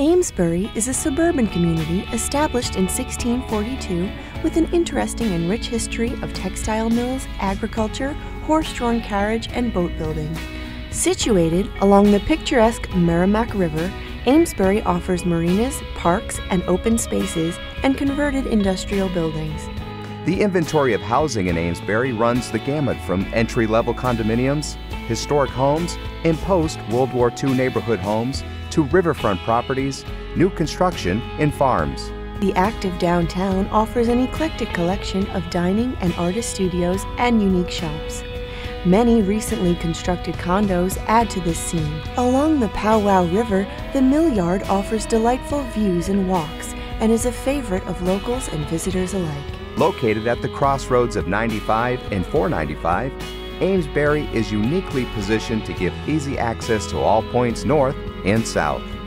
Amesbury is a suburban community established in 1642 with an interesting and rich history of textile mills, agriculture, horse-drawn carriage, and boat building. Situated along the picturesque Merrimack River, Amesbury offers marinas, parks, and open spaces and converted industrial buildings. The inventory of housing in Amesbury runs the gamut from entry level condominiums, historic homes, and post World War II neighborhood homes to riverfront properties, new construction, and farms. The active downtown offers an eclectic collection of dining and artist studios and unique shops. Many recently constructed condos add to this scene. Along the Powwow River, the Mill Yard offers delightful views and walks and is a favorite of locals and visitors alike. Located at the crossroads of 95 and 495, Amesbury is uniquely positioned to give easy access to all points north and south.